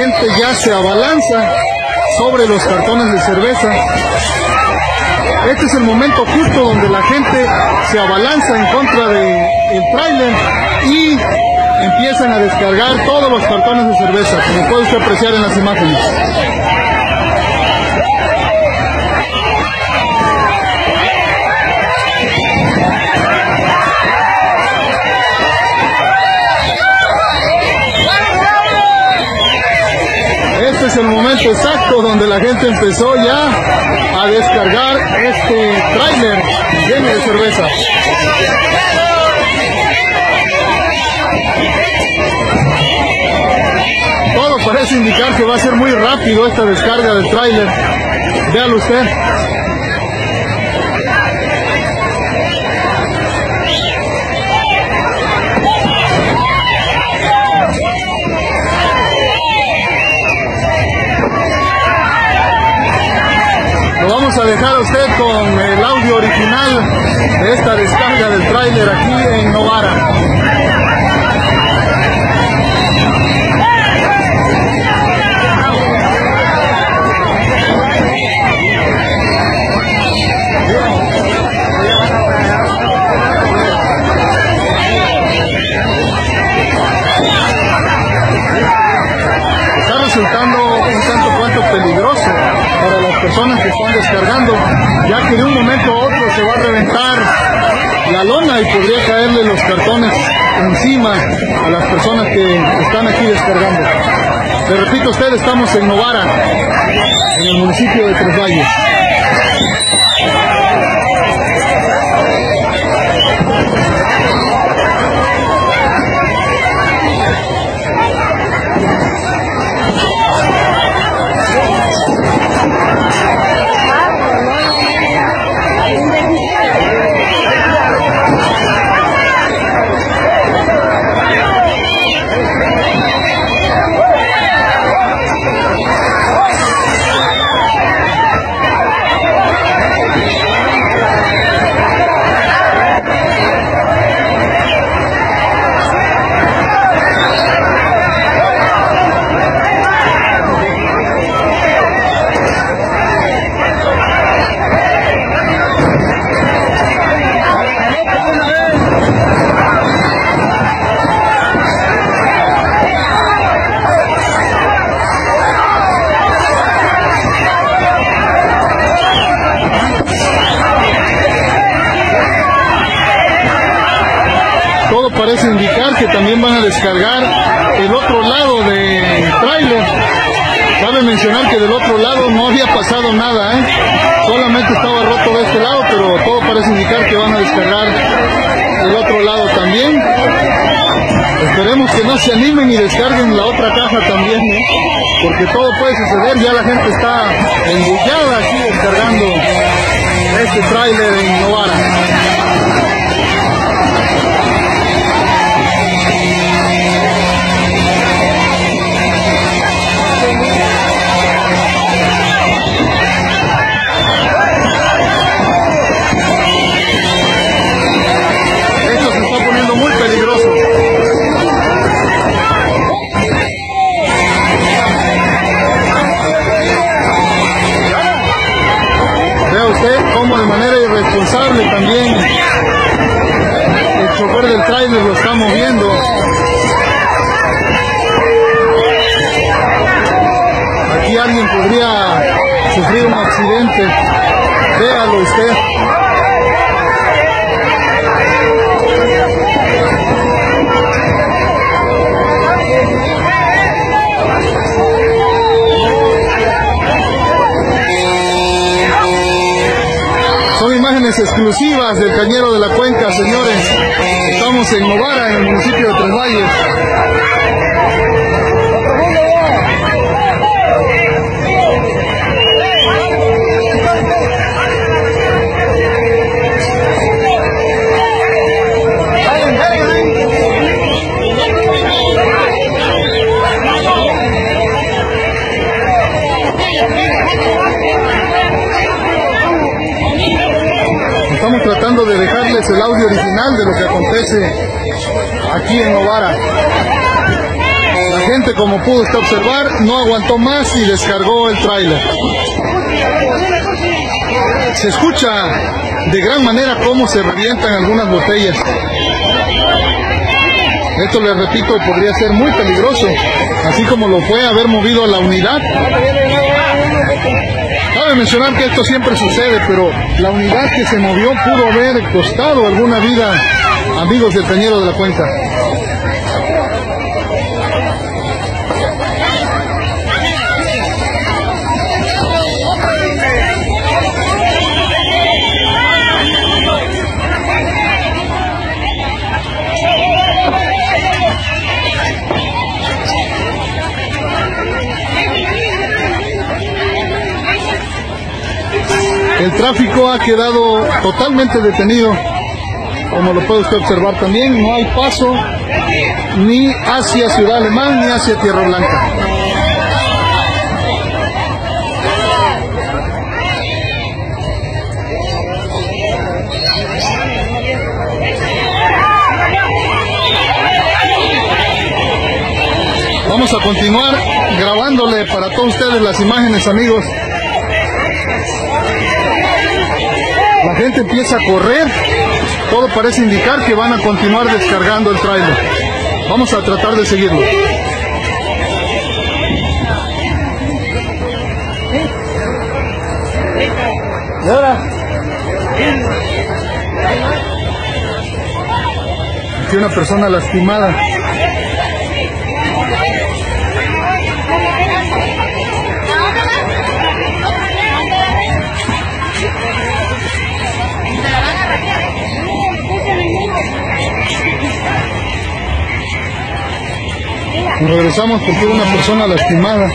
gente ya se abalanza sobre los cartones de cerveza. Este es el momento justo donde la gente se abalanza en contra del el tráiler y empiezan a descargar todos los cartones de cerveza, como puede usted apreciar en las imágenes. El momento exacto donde la gente empezó ya a descargar este tráiler lleno de cerveza. Todo parece indicar que va a ser muy rápido esta descarga del tráiler. Véalo usted. A usted con el audio original de esta descarga del tráiler aquí en Novara. Resultando personas que están descargando, ya que de un momento a otro se va a reventar la lona y podría caerle los cartones encima a las personas que están aquí descargando. Le repito a usted, estamos en Novara, en el municipio de Tres Valles. Parece indicar que también van a descargar el otro lado del tráiler. Cabe mencionar que del otro lado no había pasado nada, ¿eh? solamente estaba roto de este lado, pero todo parece indicar que van a descargar el otro lado también. Esperemos que no se animen y descarguen la otra caja también, ¿eh? porque todo puede suceder, ya la gente está embullada aquí descargando este tráiler en Novara. Cómo de manera irresponsable también el chofer del tráiler lo está moviendo. Aquí alguien podría sufrir un accidente. Véalo usted. Exclusivas del Cañero de la Cuenca, señores. Estamos en Novara, en el municipio de Tres Valles. El audio original de lo que acontece aquí en Novara. La gente como pudo usted observar, no aguantó más y descargó el tráiler. Se escucha de gran manera cómo se revientan algunas botellas. Esto les repito podría ser muy peligroso, así como lo fue haber movido la unidad. Cabe mencionar que esto siempre sucede, pero la unidad que se movió pudo haber costado alguna vida, amigos del Cañero de la Cuenca. Tráfico ha quedado totalmente detenido, como lo puede usted observar también, no hay paso ni hacia Ciudad Alemán ni hacia Tierra Blanca. Vamos a continuar grabándole para todos ustedes las imágenes, amigos. La gente empieza a correr. Todo parece indicar que van a continuar descargando el trailer. Vamos a tratar de seguirlo. ¿Y ahora? Aquí una persona lastimada. Regresamos porque una persona lastimada.